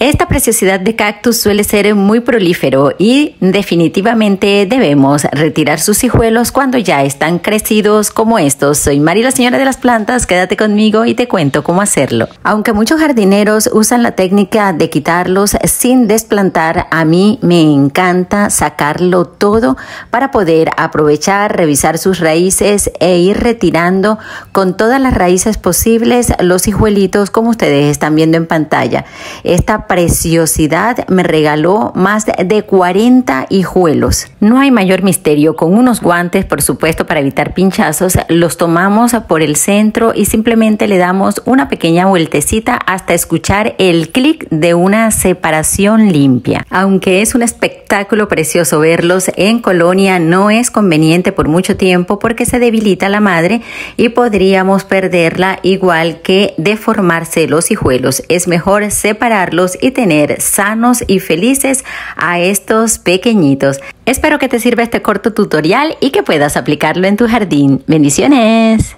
Esta preciosidad de cactus suele ser muy prolífero y definitivamente debemos retirar sus hijuelos cuando ya están crecidos como estos. Soy Mari la señora de las plantas, quédate conmigo y te cuento cómo hacerlo. Aunque muchos jardineros usan la técnica de quitarlos sin desplantar, a mí me encanta sacarlo todo para poder aprovechar, revisar sus raíces e ir retirando con todas las raíces posibles los hijuelitos como ustedes están viendo en pantalla. Esta preciosidad me regaló más de 40 hijuelos. No hay mayor misterio, con unos guantes, por supuesto, para evitar pinchazos, los tomamos por el centro y simplemente le damos una pequeña vueltecita hasta escuchar el clic de una separación limpia. Aunque es un espectáculo precioso verlos en colonia, no es conveniente por mucho tiempo porque se debilita la madre y podríamos perderla igual que deformarse los hijuelos. Es mejor separarlos y tener sanos y felices a estos pequeñitos. Espero que te sirva este corto tutorial y que puedas aplicarlo en tu jardín. Bendiciones.